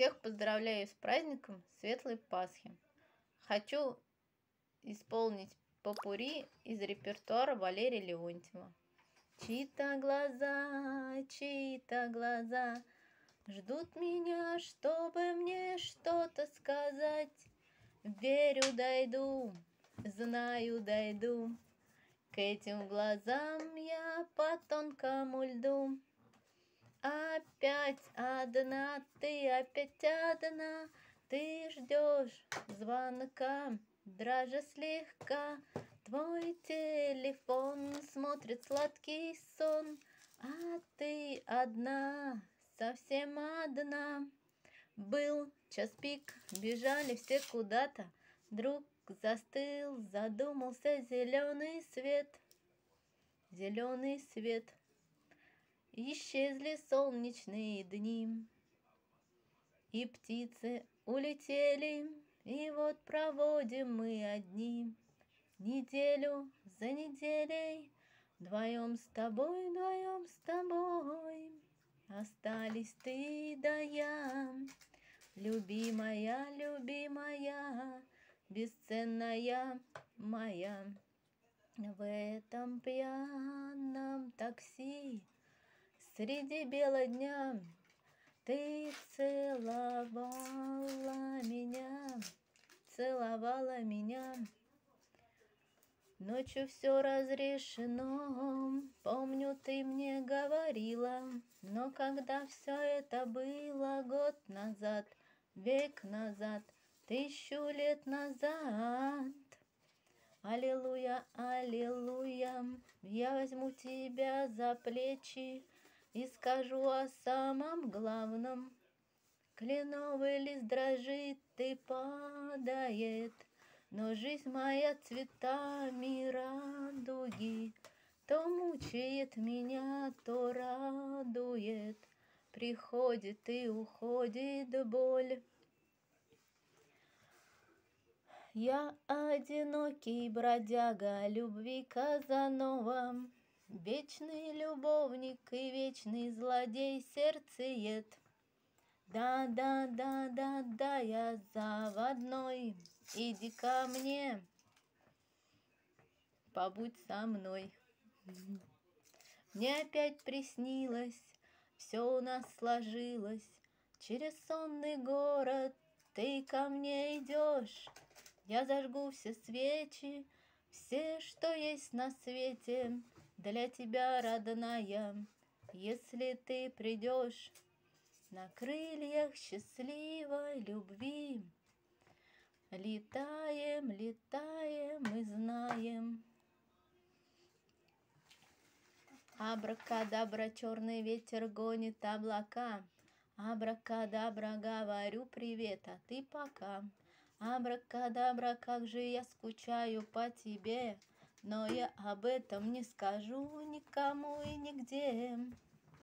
Всех поздравляю с праздником Светлой Пасхи. Хочу исполнить попури из репертуара Валерия Леонтьева. Чьи-то глаза, чьи-то глаза Ждут меня, чтобы мне что-то сказать. Верю, дойду, знаю, дойду. К этим глазам я по тонкому льду. Опять одна, ты опять одна, Ты ждешь звонка, дрожа слегка. Твой телефон смотрит сладкий сон, А ты одна, совсем одна. Был час пик, бежали все куда-то, Вдруг застыл, задумался зеленый свет. Зеленый свет — Исчезли солнечные дни, И птицы улетели, И вот проводим мы одни Неделю за неделей, Вдвоем с тобой, вдвоем с тобой. Остались ты да я, Любимая, любимая, Бесценная моя. В этом пьяном такси Среди бела дня ты целовала меня, целовала меня. Ночью все разрешено, помню, ты мне говорила, но когда все это было год назад, век назад, тысячу лет назад, Аллилуйя, аллилуйя, я возьму тебя за плечи, и скажу о самом главном. Кленовый лист дрожит и падает, Но жизнь моя цветами радуги То мучает меня, то радует, Приходит и уходит боль. Я одинокий бродяга любви Казанова, Вечный любовник и вечный злодей сердцеед. Да, да, да, да, да, я заводной, иди ко мне, побудь со мной. Мне опять приснилось, все у нас сложилось, через сонный город ты ко мне идешь. Я зажгу все свечи, все, что есть на свете, для тебя, родная, если ты придешь на крыльях счастливой любви. Летаем, летаем, мы знаем. Абракадабра, черный ветер гонит облака. Абракадабра, говорю привет, а ты пока. Абракадабра, как же я скучаю по тебе. Но я об этом не скажу никому и нигде.